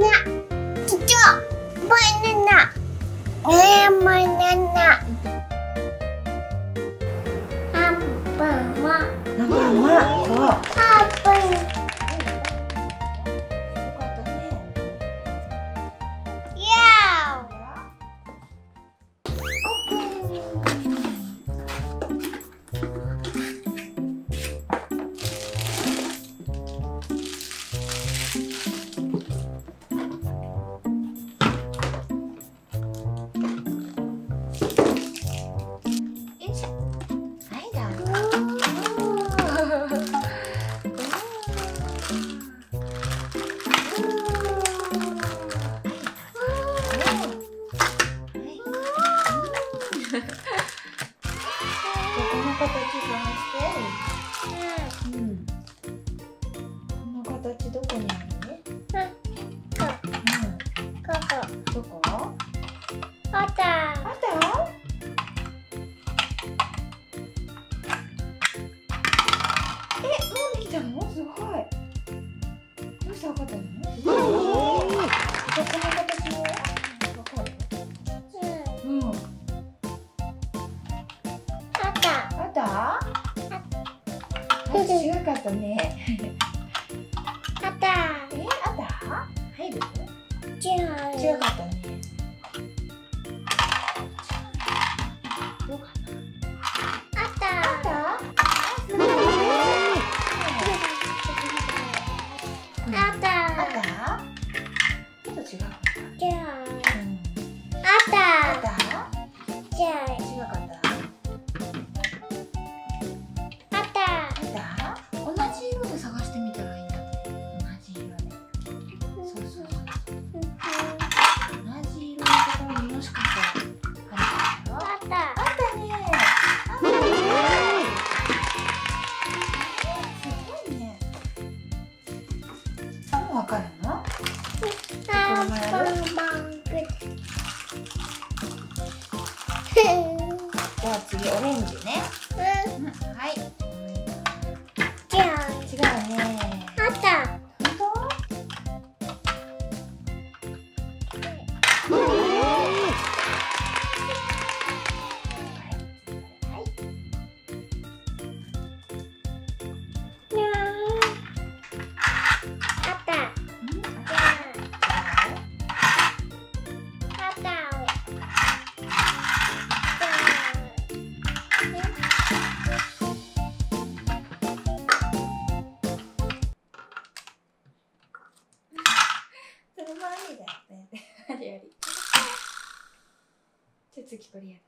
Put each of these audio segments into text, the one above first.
ナ。ちっちゃ。バナナ。えー、バナナ。アンパンマン。ンマ。ゃ分かったおお白かったね。あった。え、あった。入る。違う。かったね。オレンジね。Soriano.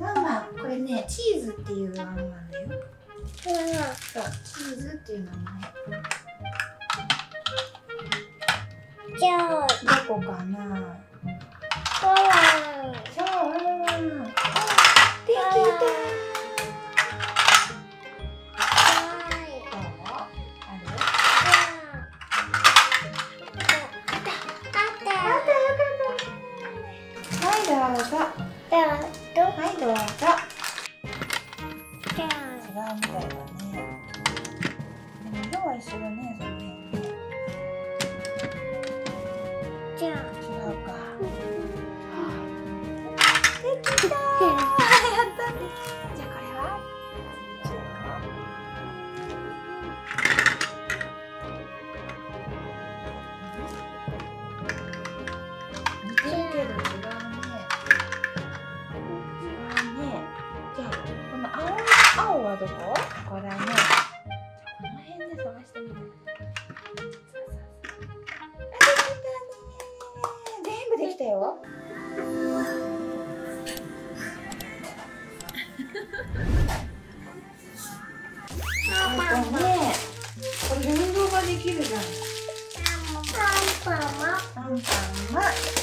ママこれねチーズっていうワンワンだよチーズっていう名前じゃあどこかな？一緒ね。はこれ動ができるじゃん。ンパンンパンマン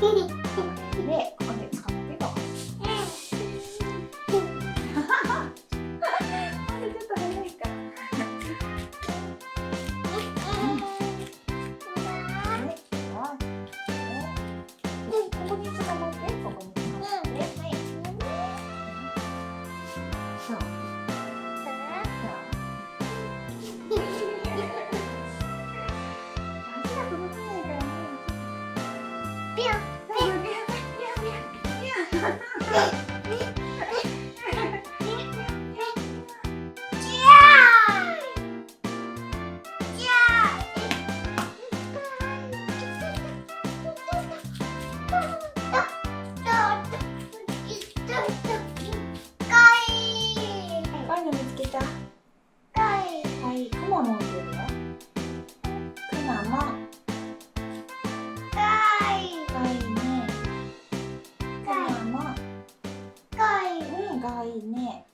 Hehe. biu biu いね。